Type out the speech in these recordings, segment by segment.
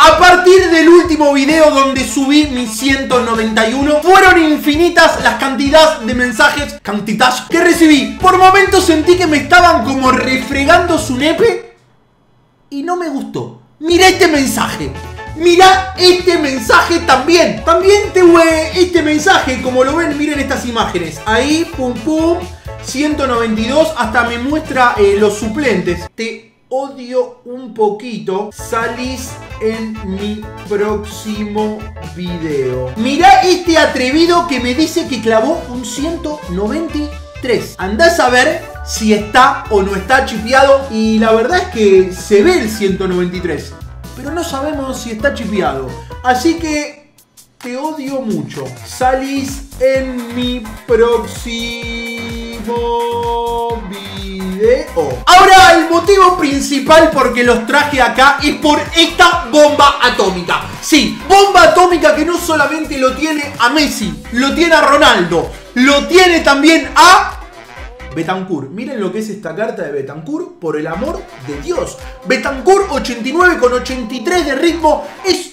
A partir del último video donde subí mis 191, fueron infinitas las cantidades de mensajes, que recibí. Por momentos sentí que me estaban como refregando su nepe y no me gustó. Mira este mensaje. Mira este mensaje también. También te este mensaje, como lo ven, miren estas imágenes. Ahí, pum pum, 192, hasta me muestra eh, los suplentes. Te odio un poquito, salís en mi próximo video. Mirá este atrevido que me dice que clavó un 193. Andás a ver si está o no está chipeado. Y la verdad es que se ve el 193. Pero no sabemos si está chipeado. Así que te odio mucho. Salís en mi próximo video. Ahora, el motivo principal por que los traje acá es por esta bomba atómica. Sí, bomba atómica que no solamente lo tiene a Messi, lo tiene a Ronaldo, lo tiene también a... Betancourt. Miren lo que es esta carta de Betancourt, por el amor de Dios. Betancourt 89 con 83 de ritmo es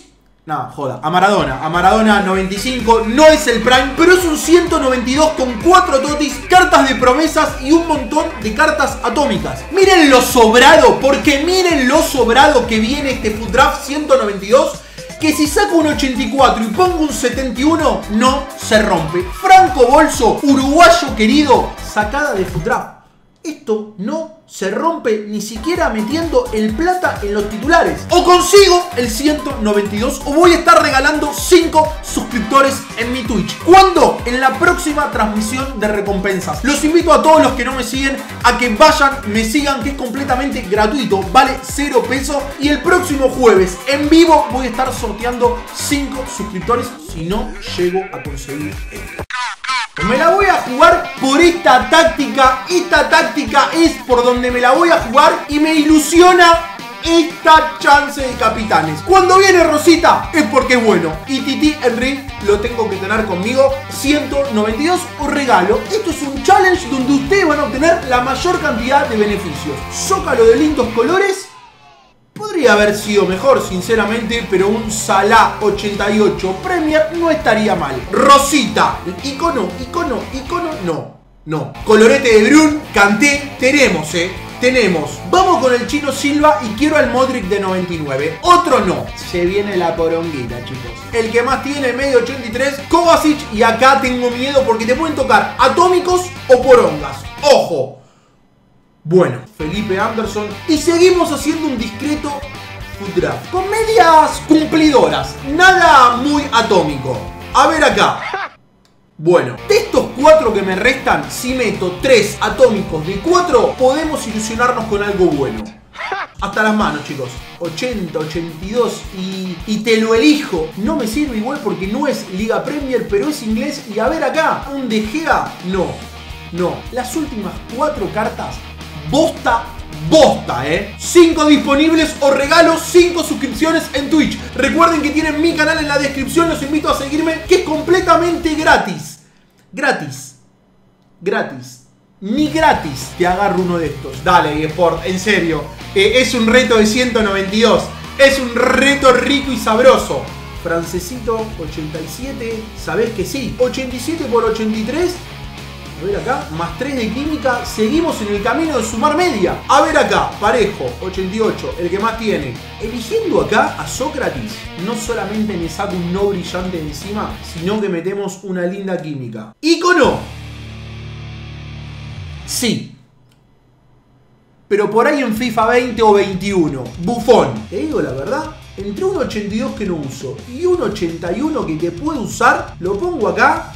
no, joda. A Maradona. A Maradona 95. No es el Prime, pero es un 192 con 4 totis, cartas de promesas y un montón de cartas atómicas. Miren lo sobrado, porque miren lo sobrado que viene este Food Draft 192. Que si saco un 84 y pongo un 71, no se rompe. Franco Bolso, uruguayo querido, sacada de Draft. Esto no se rompe ni siquiera metiendo el plata en los titulares. O consigo el 192 o voy a estar regalando 5 suscriptores en mi Twitch. ¿Cuándo? En la próxima transmisión de recompensas. Los invito a todos los que no me siguen a que vayan, me sigan, que es completamente gratuito. Vale 0 pesos. Y el próximo jueves en vivo voy a estar sorteando 5 suscriptores si no llego a conseguir esto. Me la voy a jugar por esta táctica. Esta táctica es por donde me la voy a jugar y me ilusiona esta chance de capitanes. Cuando viene Rosita es porque es bueno. Y Titi Henry lo tengo que tener conmigo. 192 un regalo. Esto es un challenge donde ustedes van a obtener la mayor cantidad de beneficios. Zócalo de lindos colores Podría haber sido mejor, sinceramente, pero un Salah 88 Premier no estaría mal. Rosita, icono, icono, icono, no, no. Colorete de Brun, Canté, tenemos, eh. Tenemos, vamos con el chino Silva y quiero al Modric de 99. Otro no. Se viene la poronguita, chicos. El que más tiene, medio 83, Kovacic. Y acá tengo miedo porque te pueden tocar atómicos o porongas. Ojo, bueno, Felipe Anderson. Y seguimos haciendo un discreto food draft. Con medias cumplidoras. Nada muy atómico. A ver acá. Bueno, de estos cuatro que me restan, si meto tres atómicos de cuatro, podemos ilusionarnos con algo bueno. Hasta las manos, chicos. 80, 82 y, y, te lo elijo. No me sirve igual porque no es Liga Premier, pero es inglés. Y a ver acá, un De Gea, no. No, las últimas cuatro cartas bosta bosta, ¿eh? 5 disponibles o regalo 5 suscripciones en Twitch. Recuerden que tienen mi canal en la descripción, los invito a seguirme, que es completamente gratis. Gratis. Gratis. Ni gratis te agarro uno de estos. Dale, Sport, en serio. Eh, es un reto de 192. Es un reto rico y sabroso. Francesito 87, ¿sabés que sí? 87 por 83 a ver acá, más 3 de química. Seguimos en el camino de sumar media. A ver acá, parejo, 88, el que más tiene. Eligiendo acá a Sócrates, no solamente me saco un no brillante encima, sino que metemos una linda química. Icono. Sí. Pero por ahí en FIFA 20 o 21. Bufón. Te digo la verdad, entre un 82 que no uso y un 81 que te puedo usar, lo pongo acá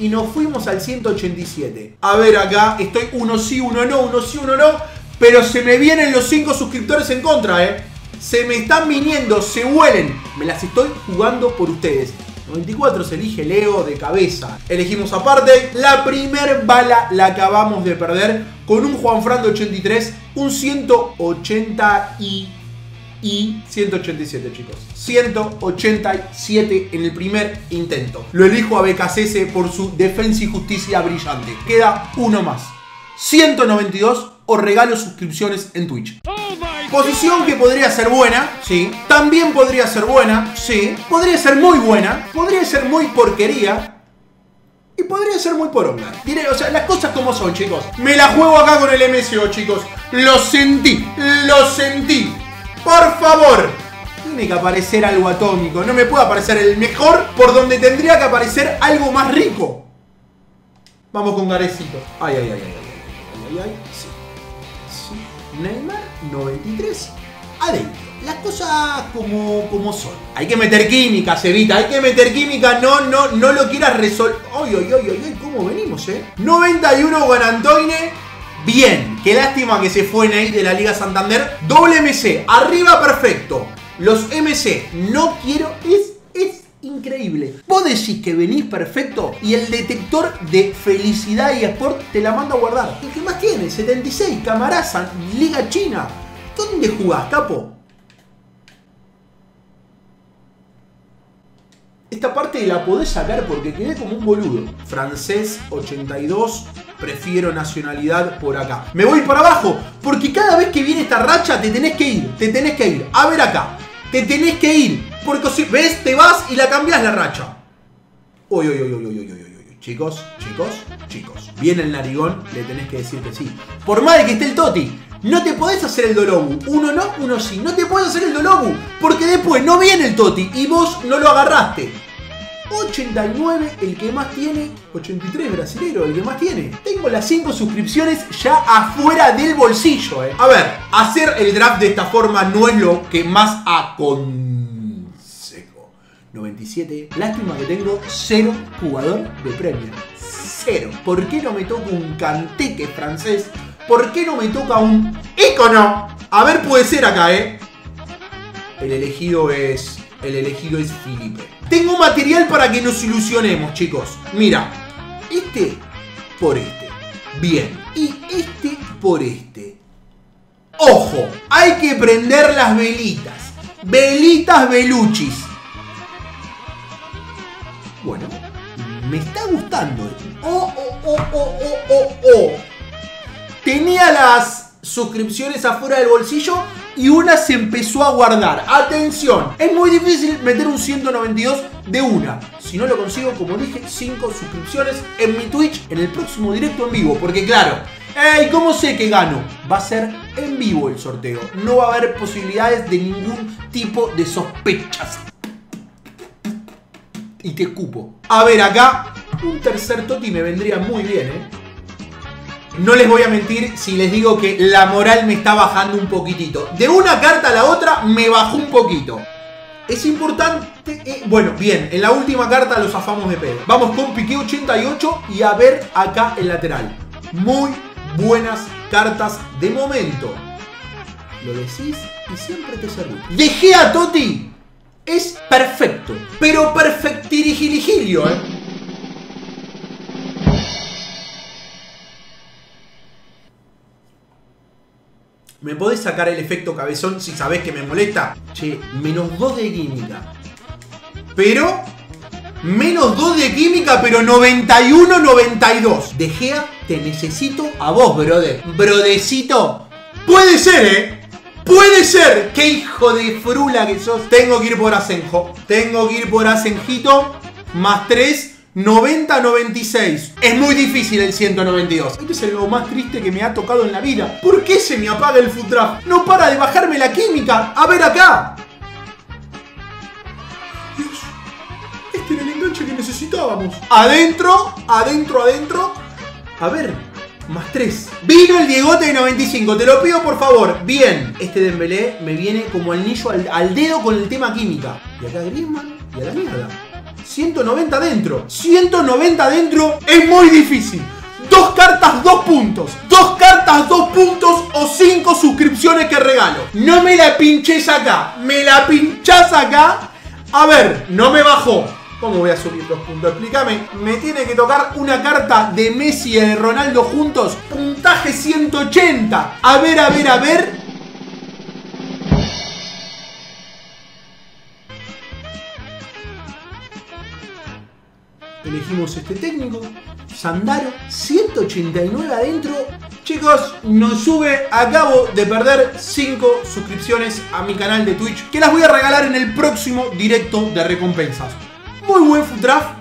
y nos fuimos al 187. A ver acá, estoy uno sí, uno no, uno sí, uno no, pero se me vienen los 5 suscriptores en contra, ¿eh? Se me están viniendo, se huelen. Me las estoy jugando por ustedes. 94 se elige Leo de cabeza. Elegimos aparte. La primer bala la acabamos de perder con un Juan Fran de 83, un 180 y y 187, chicos. 187 en el primer intento. Lo elijo a BKCS por su defensa y justicia brillante. Queda uno más. 192 o regalo suscripciones en Twitch. Posición que podría ser buena, sí. También podría ser buena, sí. Podría ser muy buena, podría ser muy porquería, y podría ser muy poronga. O sea, las cosas como son, chicos. Me la juego acá con el MSO, chicos. Lo sentí, lo sentí. Por favor. Tiene que aparecer algo atómico. No me puede aparecer el mejor por donde tendría que aparecer algo más rico. Vamos con Garecito. Ay, ay, ay, ay, ay, ay, ay, ay. Sí. sí. Neymar 93. Adentro las cosas como, como son. Hay que meter química, Cevita, hay que meter química, no, no, no lo quieras resolver. Ay, ay, ay, ay, ¿cómo venimos, eh? 91 Guanantoine. Bien, qué lástima que se fue Ney de la Liga Santander. Doble MC, arriba perfecto. Los MC, no quiero, es, es increíble. Vos decís que venís perfecto y el detector de felicidad y sport te la manda a guardar. ¿Y qué más tiene? 76, Camaraza, Liga China. ¿Dónde jugás, capo? Esta parte la podés sacar porque quedé como un boludo. Francés 82, prefiero nacionalidad por acá. Me voy para abajo porque cada vez que viene esta racha te tenés que ir, te tenés que ir. A ver acá, te tenés que ir. Porque si ves, te vas y la cambias la racha. Uy, uy, uy, uy, uy, uy. Chicos, chicos, chicos. Viene el narigón, le tenés que decir que sí. Por más de que esté el Toti, no te podés hacer el Dolobu. Uno no, uno sí. No te podés hacer el Dolobu. Porque después no viene el Toti y vos no lo agarraste. 89 el que más tiene. 83 brasilero el que más tiene. Tengo las 5 suscripciones ya afuera del bolsillo. Eh. A ver, hacer el draft de esta forma no es lo que más aconsejo. 97. Lástima que tengo cero jugador de Premier. Cero. ¿Por qué no me toca un canteque francés? ¿Por qué no me toca un ícono? A ver, puede ser acá, ¿eh? El elegido es... El elegido es Felipe. Tengo material para que nos ilusionemos, chicos. Mira, este por este. Bien. Y este por este. Ojo, hay que prender las velitas. Velitas veluchis. Me está gustando. Oh, oh, oh, oh, oh, oh, oh tenía las suscripciones afuera del bolsillo y una se empezó a guardar. Atención, es muy difícil meter un 192 de una. Si no lo consigo, como dije, 5 suscripciones en mi Twitch en el próximo directo en vivo. Porque claro, ¿y cómo sé que gano? Va a ser en vivo el sorteo. No va a haber posibilidades de ningún tipo de sospechas. Y te escupo. A ver, acá un tercer Toti me vendría muy bien, ¿eh? No les voy a mentir si les digo que la moral me está bajando un poquitito. De una carta a la otra me bajó un poquito. Es importante... Eh, bueno, bien, en la última carta los afamos de pedo. Vamos con Piqué 88 y a ver acá el lateral. Muy buenas cartas de momento. Lo decís y siempre te saludo. Dejé a Toti. Es perfecto. Pero perfectirigiligilio, ¿eh? ¿Me podés sacar el efecto cabezón si sabés que me molesta? Che, menos 2 de química. Pero... Menos 2 de química, pero 91-92. De Gea, te necesito a vos, brother. Brodecito. Puede ser, ¿eh? Puede ser. Qué hijo de frula que sos. Tengo que ir por Asenjo. Tengo que ir por Asenjito. Más 3. 90-96. Es muy difícil el 192. Esto es lo más triste que me ha tocado en la vida. ¿Por qué se me apaga el food No para de bajarme la química. A ver acá. Dios. Este era el enganche que necesitábamos. Adentro, adentro, adentro. A ver, más 3. Vino el Diegote de 95, te lo pido por favor. Bien, este Dembélé me viene como anillo al, al dedo con el tema química. Y acá Griezmann y a la mierda. 190 dentro. 190 dentro es muy difícil. Dos cartas, dos puntos. Dos cartas, dos puntos o cinco suscripciones que regalo. No me la pinches acá. Me la pinchás acá. A ver, no me bajó. ¿Cómo voy a subir dos puntos? Explícame. Me tiene que tocar una carta de Messi y de Ronaldo juntos. Puntaje 180. A ver, a ver, a ver. elegimos este técnico, Sandaro, 189 adentro. Chicos, nos sube, acabo de perder 5 suscripciones a mi canal de Twitch que las voy a regalar en el próximo directo de recompensas. Muy buen draft,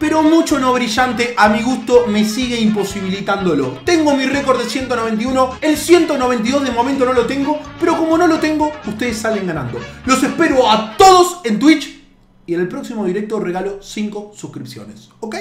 pero mucho no brillante, a mi gusto me sigue imposibilitándolo. Tengo mi récord de 191, el 192 de momento no lo tengo, pero como no lo tengo, ustedes salen ganando. Los espero a todos en Twitch y en el próximo directo regalo 5 suscripciones, ¿ok?